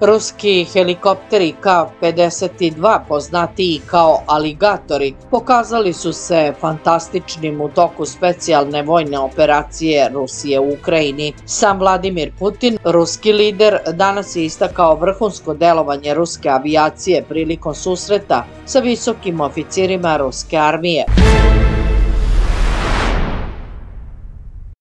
Ruski helikopteri K-52, poznatiji kao aligatori, pokazali su se fantastičnim u toku specijalne vojne operacije Rusije u Ukrajini. Sam Vladimir Putin, ruski lider, danas je istakao vrhunsko delovanje ruske avijacije prilikom susreta sa visokim oficirima ruske armije.